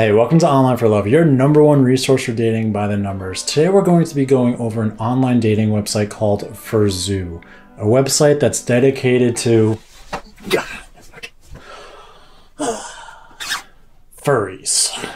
Hey, welcome to Online for Love, your number one resource for dating by the numbers. Today we're going to be going over an online dating website called Ferzu, a website that's dedicated to furries.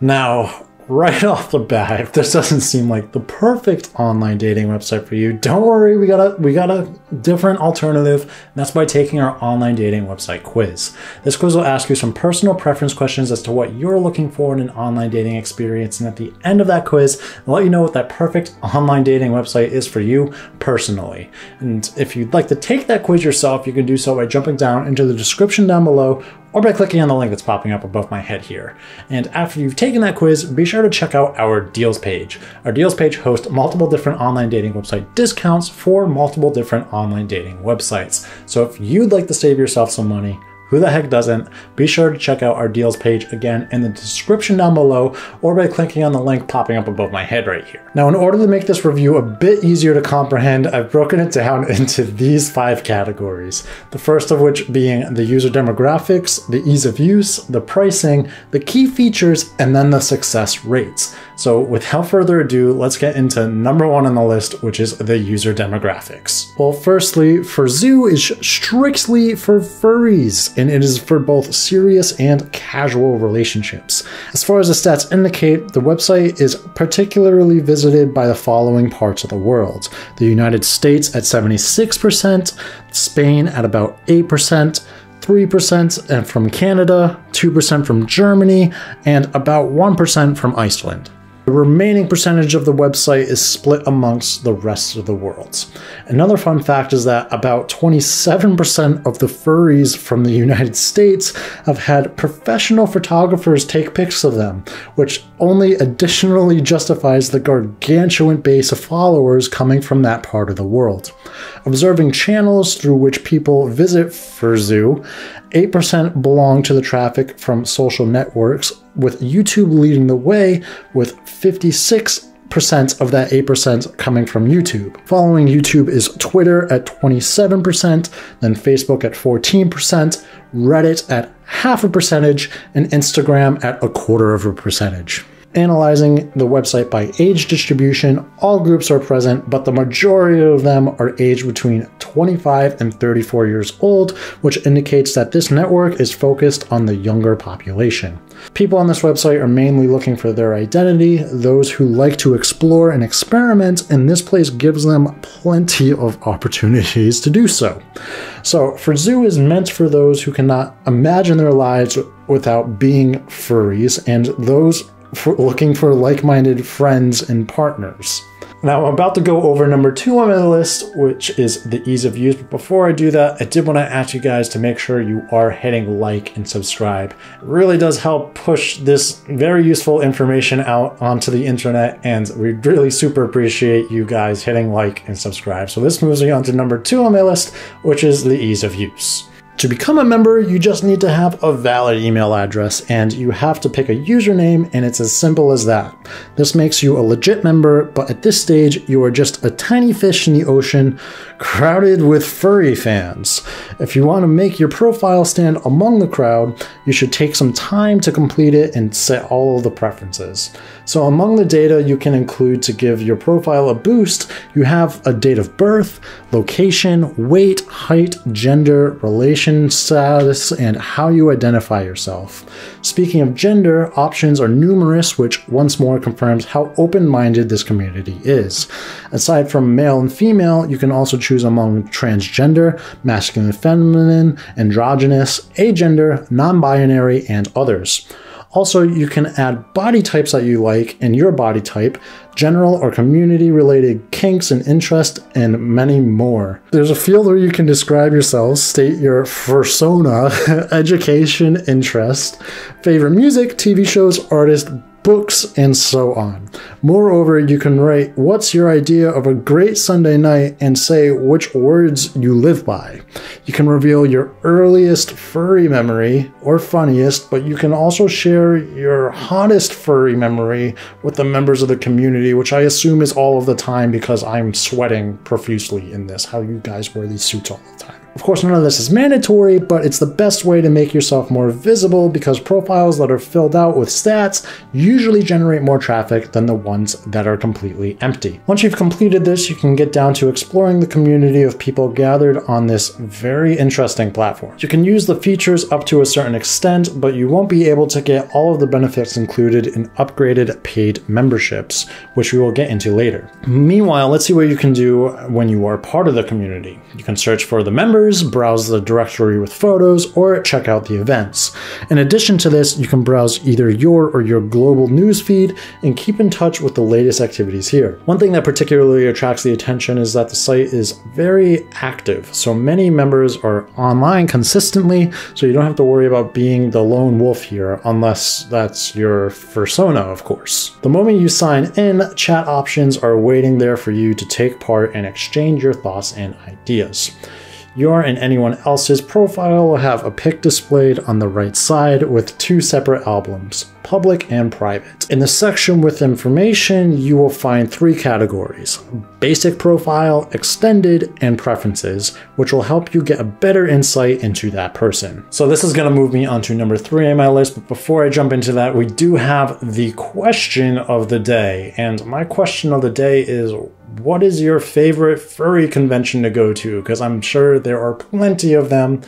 Now, right off the bat, if this doesn't seem like the perfect online dating website for you, don't worry, we got a we got a different alternative, and that's by taking our online dating website quiz. This quiz will ask you some personal preference questions as to what you're looking for in an online dating experience, and at the end of that quiz, I'll let you know what that perfect online dating website is for you personally. And if you'd like to take that quiz yourself, you can do so by jumping down into the description down below or by clicking on the link that's popping up above my head here. And after you've taken that quiz, be sure to check out our deals page. Our deals page hosts multiple different online dating website discounts for multiple different online dating websites. So if you'd like to save yourself some money, who the heck doesn't? Be sure to check out our deals page again in the description down below or by clicking on the link popping up above my head right here. Now, in order to make this review a bit easier to comprehend, I've broken it down into these five categories. The first of which being the user demographics, the ease of use, the pricing, the key features, and then the success rates. So without further ado, let's get into number one on the list, which is the user demographics. Well, firstly, Ferzu is strictly for furries and it is for both serious and casual relationships. As far as the stats indicate, the website is particularly visited by the following parts of the world the United States at 76%, Spain at about 8%. 3% and from Canada, 2% from Germany, and about 1% from Iceland. The remaining percentage of the website is split amongst the rest of the world. Another fun fact is that about 27% of the furries from the United States have had professional photographers take pics of them, which only additionally justifies the gargantuan base of followers coming from that part of the world. Observing channels through which people visit Ferzu, 8% belong to the traffic from social networks, with YouTube leading the way with 56 percent of that 8% coming from YouTube. Following YouTube is Twitter at 27%, then Facebook at 14%, Reddit at half a percentage, and Instagram at a quarter of a percentage analyzing the website by age distribution, all groups are present, but the majority of them are aged between 25 and 34 years old, which indicates that this network is focused on the younger population. People on this website are mainly looking for their identity, those who like to explore and experiment, and this place gives them plenty of opportunities to do so. So, Ferzu is meant for those who cannot imagine their lives without being furries and those for looking for like-minded friends and partners. Now I'm about to go over number two on my list, which is the ease of use. But before I do that, I did want to ask you guys to make sure you are hitting like and subscribe. It really does help push this very useful information out onto the internet, and we really super appreciate you guys hitting like and subscribe. So this moves me on to number two on my list, which is the ease of use. To become a member, you just need to have a valid email address and you have to pick a username and it's as simple as that. This makes you a legit member, but at this stage, you are just a tiny fish in the ocean crowded with furry fans. If you want to make your profile stand among the crowd, you should take some time to complete it and set all of the preferences. So among the data you can include to give your profile a boost, you have a date of birth, location, weight, height, gender, relation status, uh, and how you identify yourself. Speaking of gender, options are numerous, which once more confirms how open-minded this community is. Aside from male and female, you can also choose among transgender, masculine feminine, androgynous, agender, non-binary, and others. Also, you can add body types that you like in your body type, general or community related kinks and interest, and many more. There's a field where you can describe yourself, state your persona, education, interest, favorite music, TV shows, artist, books, and so on. Moreover, you can write what's your idea of a great Sunday night and say which words you live by. You can reveal your earliest furry memory or funniest, but you can also share your hottest furry memory with the members of the community, which I assume is all of the time because I'm sweating profusely in this. How you guys wear these suits all the time. Of course, none of this is mandatory, but it's the best way to make yourself more visible because profiles that are filled out with stats usually generate more traffic than the ones that are completely empty. Once you've completed this, you can get down to exploring the community of people gathered on this very interesting platform. You can use the features up to a certain extent, but you won't be able to get all of the benefits included in upgraded paid memberships, which we will get into later. Meanwhile, let's see what you can do when you are part of the community. You can search for the members, browse the directory with photos, or check out the events. In addition to this, you can browse either your or your global news feed and keep in touch with the latest activities here. One thing that particularly attracts the attention is that the site is very active, so many members are online consistently, so you don't have to worry about being the lone wolf here, unless that's your persona, of course. The moment you sign in, chat options are waiting there for you to take part and exchange your thoughts and ideas. Your and anyone else's profile will have a pic displayed on the right side with two separate albums, public and private. In the section with information, you will find three categories, basic profile, extended, and preferences, which will help you get a better insight into that person. So this is gonna move me on to number three on my list, but before I jump into that, we do have the question of the day. And my question of the day is, what is your favorite furry convention to go to? Because I'm sure there are plenty of them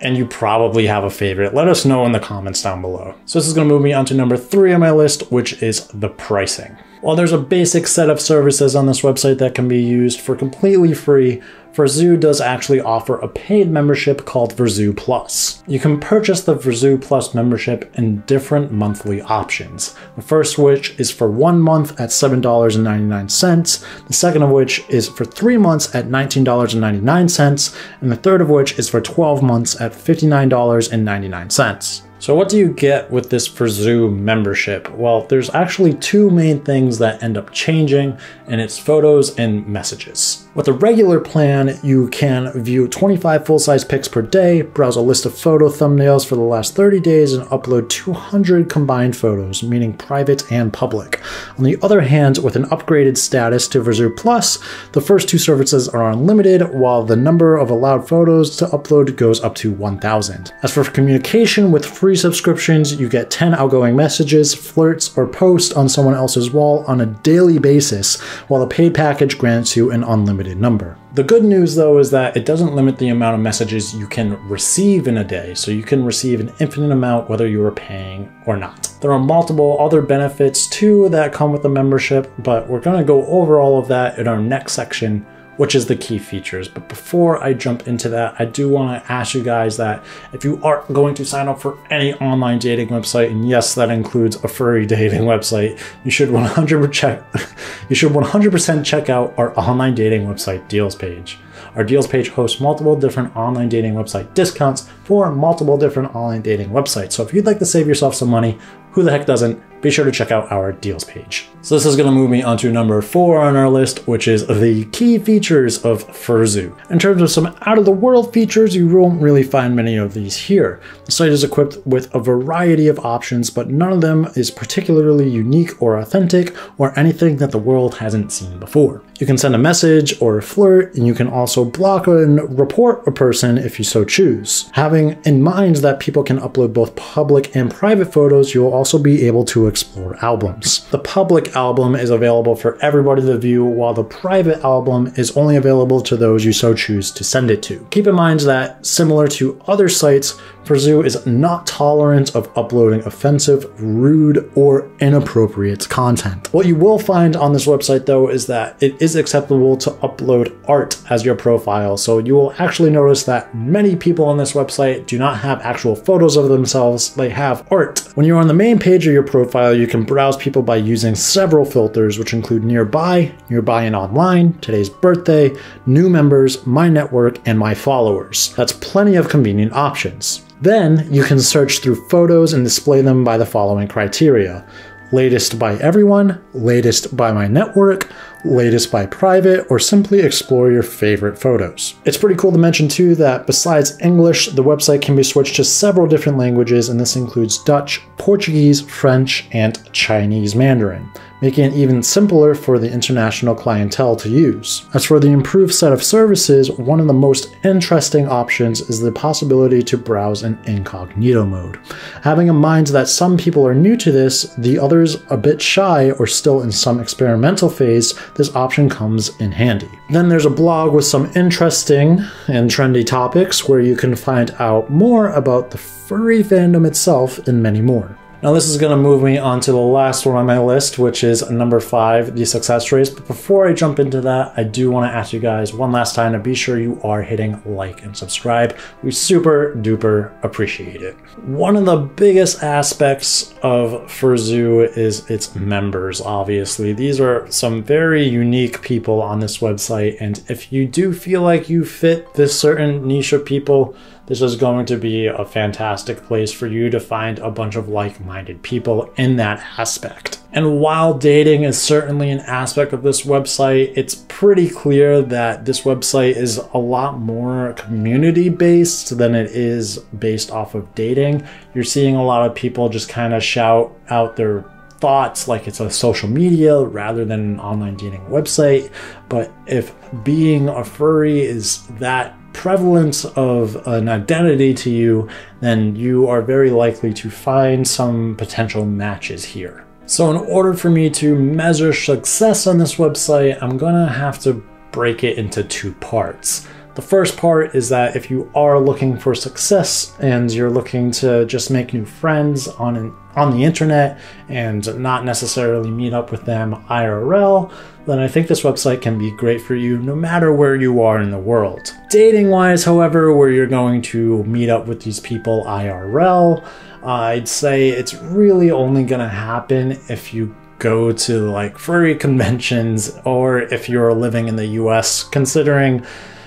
and you probably have a favorite. Let us know in the comments down below. So this is gonna move me on to number three on my list, which is the pricing. While there's a basic set of services on this website that can be used for completely free, Ferzu does actually offer a paid membership called Ferzu Plus. You can purchase the Ferzu Plus membership in different monthly options. The first which is for one month at $7.99, the second of which is for three months at $19.99, and the third of which is for 12 months at $59.99. So what do you get with this Ferzu membership? Well, there's actually two main things that end up changing, and it's photos and messages. With a regular plan, you can view 25 full-size pics per day, browse a list of photo thumbnails for the last 30 days, and upload 200 combined photos, meaning private and public. On the other hand, with an upgraded status to Ferzu Plus, the first two services are unlimited, while the number of allowed photos to upload goes up to 1,000. As for communication with free subscriptions, you get 10 outgoing messages, flirts, or posts on someone else's wall on a daily basis, while the paid package grants you an unlimited number. The good news though is that it doesn't limit the amount of messages you can receive in a day, so you can receive an infinite amount whether you are paying or not. There are multiple other benefits too that come with the membership, but we're going to go over all of that in our next section which is the key features. But before I jump into that, I do want to ask you guys that if you are going to sign up for any online dating website, and yes, that includes a furry dating website, you should 100% check, you should 100% check out our online dating website deals page. Our deals page hosts multiple different online dating website discounts for multiple different online dating websites. So if you'd like to save yourself some money, who the heck doesn't? Be sure to check out our deals page. So this is going to move me onto number four on our list, which is the key features of Ferzu. In terms of some out of the world features, you won't really find many of these here. The site is equipped with a variety of options, but none of them is particularly unique or authentic or anything that the world hasn't seen before. You can send a message or a flirt, and you can also block and report a person if you so choose. Having in mind that people can upload both public and private photos, you'll also be able to explore albums. The public album is available for everybody to view, while the private album is only available to those you so choose to send it to. Keep in mind that, similar to other sites, Ferzu is not tolerant of uploading offensive, rude, or inappropriate content. What you will find on this website though is that it is acceptable to upload art as your profile, so you will actually notice that many people on this website do not have actual photos of themselves, they have art. When you're on the main page of your profile, you can browse people by using several filters, which include nearby, nearby and online, today's birthday, new members, my network, and my followers. That's plenty of convenient options. Then you can search through photos and display them by the following criteria. Latest by everyone, latest by my network, latest by private, or simply explore your favorite photos. It's pretty cool to mention too that besides English, the website can be switched to several different languages, and this includes Dutch, Portuguese, French, and Chinese Mandarin making it even simpler for the international clientele to use. As for the improved set of services, one of the most interesting options is the possibility to browse in incognito mode. Having in mind that some people are new to this, the others a bit shy or still in some experimental phase, this option comes in handy. Then there's a blog with some interesting and trendy topics where you can find out more about the furry fandom itself and many more. Now this is going to move me on to the last one on my list, which is number five, the success rates. But before I jump into that, I do want to ask you guys one last time to be sure you are hitting like and subscribe. We super duper appreciate it. One of the biggest aspects of Ferzu is its members, obviously. These are some very unique people on this website. And if you do feel like you fit this certain niche of people, this is going to be a fantastic place for you to find a bunch of like minded people in that aspect. And while dating is certainly an aspect of this website, it's pretty clear that this website is a lot more community based than it is based off of dating. You're seeing a lot of people just kind of shout out their thoughts like it's a social media rather than an online dating website. But if being a furry is that prevalence of an identity to you, then you are very likely to find some potential matches here. So in order for me to measure success on this website, I'm gonna have to break it into two parts. The first part is that if you are looking for success and you're looking to just make new friends on an, on the internet and not necessarily meet up with them IRL, then I think this website can be great for you no matter where you are in the world. Dating wise, however, where you're going to meet up with these people IRL, uh, I'd say it's really only going to happen if you go to like furry conventions or if you're living in the US, considering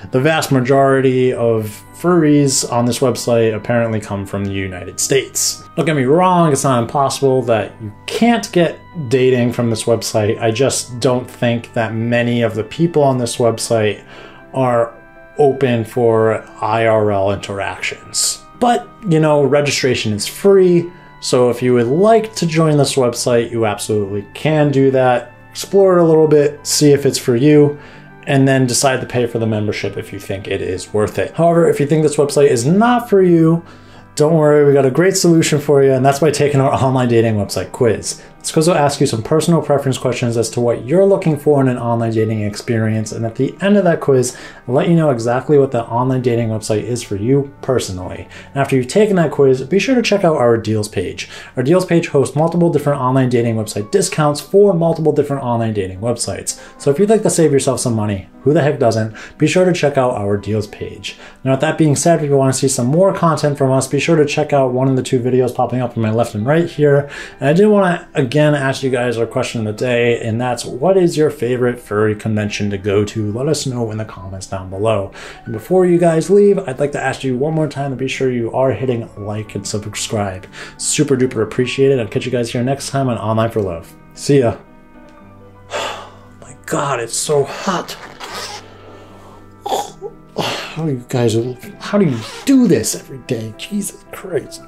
the vast majority of furries on this website apparently come from the United States. Don't get me wrong, it's not impossible that you can't get dating from this website. I just don't think that many of the people on this website are open for IRL interactions. But, you know, registration is free, so if you would like to join this website, you absolutely can do that. Explore it a little bit, see if it's for you and then decide to pay for the membership if you think it is worth it. However, if you think this website is not for you, don't worry, we got a great solution for you, and that's by taking our online dating website quiz. This quiz will ask you some personal preference questions as to what you're looking for in an online dating experience, and at the end of that quiz, let you know exactly what the online dating website is for you personally. And after you've taken that quiz, be sure to check out our deals page. Our deals page hosts multiple different online dating website discounts for multiple different online dating websites. So if you'd like to save yourself some money, who the heck doesn't? Be sure to check out our deals page. Now, with that being said, if you want to see some more content from us, be sure to check out one of the two videos popping up on my left and right here. And I did want to again ask you guys our question of the day, and that's what is your favorite furry convention to go to? Let us know in the comments down below. And before you guys leave, I'd like to ask you one more time to be sure you are hitting like and subscribe. Super duper appreciate it. I'll catch you guys here next time on Online for Love. See ya. my god, it's so hot. How do you guys, how do you do this every day? Jesus Christ.